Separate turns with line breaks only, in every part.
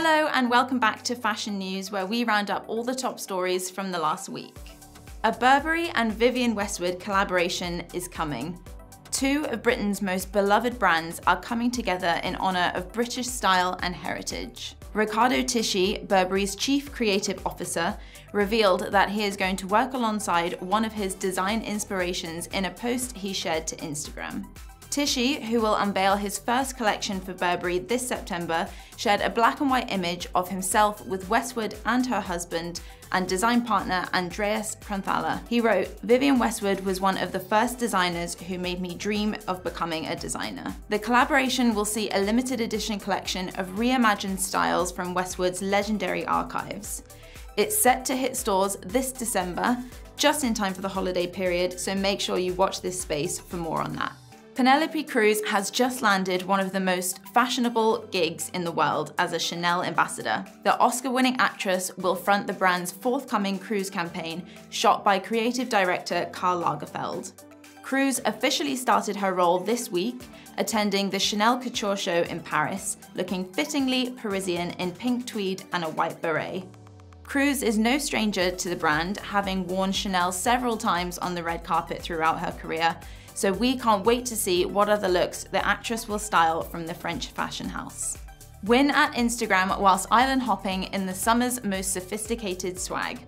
Hello and welcome back to Fashion News where we round up all the top stories from the last week. A Burberry and Vivienne Westwood collaboration is coming. Two of Britain's most beloved brands are coming together in honour of British style and heritage. Riccardo Tisci, Burberry's chief creative officer, revealed that he is going to work alongside one of his design inspirations in a post he shared to Instagram. Tisci, who will unveil his first collection for Burberry this September, shared a black and white image of himself with Westwood and her husband and design partner Andreas Kronthaler. He wrote, Vivienne Westwood was one of the first designers who made me dream of becoming a designer. The collaboration will see a limited edition collection of reimagined styles from Westwood's legendary archives. It's set to hit stores this December, just in time for the holiday period, so make sure you watch this space for more on that. Penelope Cruz has just landed one of the most fashionable gigs in the world as a Chanel ambassador. The Oscar-winning actress will front the brand's forthcoming cruise campaign, shot by creative director Karl Lagerfeld. Cruz officially started her role this week, attending the Chanel Couture show in Paris, looking fittingly Parisian in pink tweed and a white beret. Cruz is no stranger to the brand, having worn Chanel several times on the red carpet throughout her career, so we can't wait to see what other looks the actress will style from the French fashion house. Win at Instagram whilst island hopping in the summer's most sophisticated swag.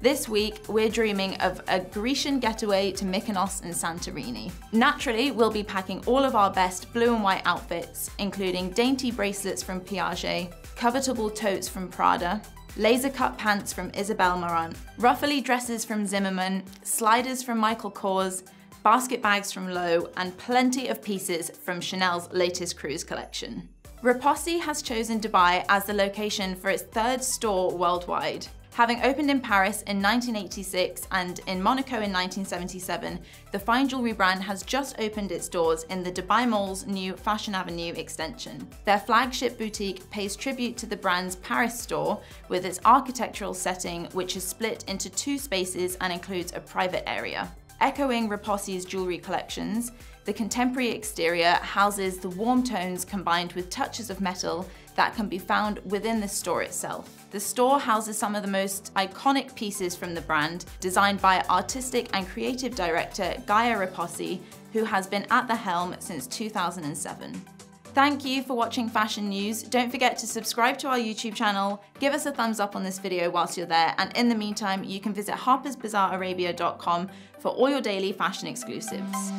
This week, we're dreaming of a Grecian getaway to Mykonos and Santorini. Naturally, we'll be packing all of our best blue and white outfits, including dainty bracelets from Piaget, covetable totes from Prada, laser cut pants from Isabel Marant, ruffly dresses from Zimmermann, sliders from Michael Kors, basket bags from Loewe, and plenty of pieces from Chanel's latest cruise collection. Repossi has chosen Dubai as the location for its third store worldwide. Having opened in Paris in 1986 and in Monaco in 1977, the fine jewellery brand has just opened its doors in the Dubai Mall's new Fashion Avenue extension. Their flagship boutique pays tribute to the brand's Paris store with its architectural setting, which is split into two spaces and includes a private area. Echoing Repossi's jewellery collections, the contemporary exterior houses the warm tones combined with touches of metal that can be found within the store itself. The store houses some of the most iconic pieces from the brand, designed by artistic and creative director Gaia Repossi, who has been at the helm since 2007. Thank you for watching Fashion News. Don't forget to subscribe to our YouTube channel, give us a thumbs up on this video whilst you're there, and in the meantime, you can visit harpersbazaararabia.com for all your daily fashion exclusives.